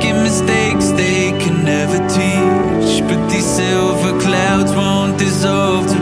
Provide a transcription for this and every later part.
making mistakes they can never teach. But these silver clouds won't dissolve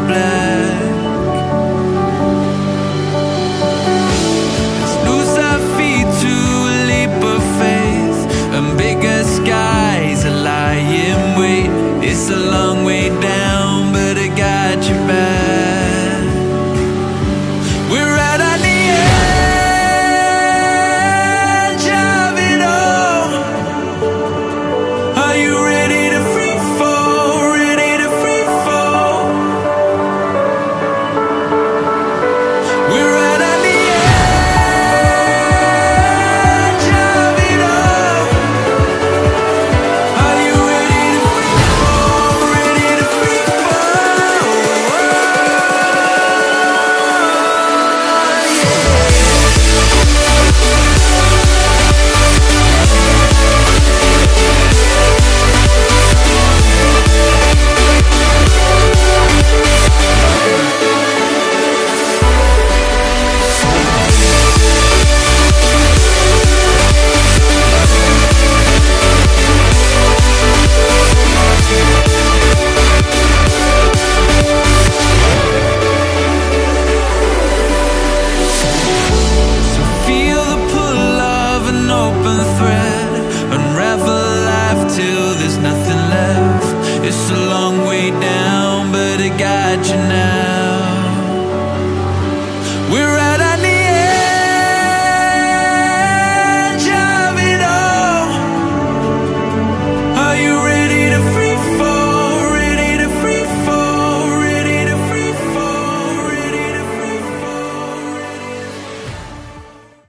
It's a long way down, but I got you now. We're